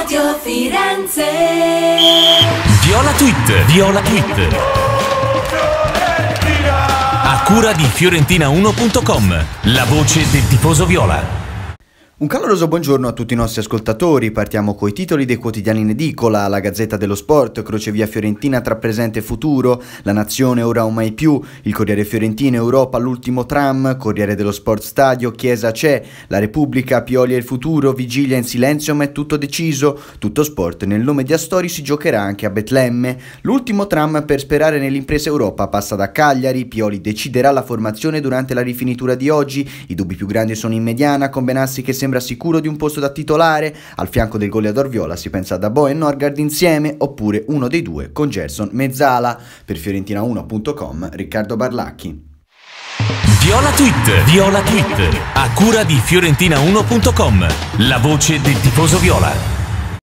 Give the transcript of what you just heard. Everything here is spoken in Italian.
Radio Firenze. Viola Tweet, Viola Tweet. A cura di Fiorentina1.com, la voce del tifoso viola. Un caloroso buongiorno a tutti i nostri ascoltatori, partiamo coi titoli dei quotidiani in edicola, la Gazzetta dello Sport, Crocevia Fiorentina tra presente e futuro, La Nazione ora o mai più, il Corriere Fiorentino, Europa l'ultimo tram, Corriere dello Sport Stadio, Chiesa c'è, La Repubblica, Pioli e il futuro, Vigilia in silenzio ma è tutto deciso, tutto sport, nel nome di Astori si giocherà anche a Betlemme, l'ultimo tram per sperare nell'impresa Europa passa da Cagliari, Pioli deciderà la formazione durante la rifinitura di oggi, i dubbi più grandi sono in mediana, con Benassi che sembra sembra sicuro di un posto da titolare, al fianco del goleador viola si pensa a Dabo e Norgard insieme, oppure uno dei due con Gerson Mezzala. Per Fiorentina1.com Riccardo Barlacchi. Viola Tweet, Viola Tweet, a cura di Fiorentina1.com, la voce del tifoso viola.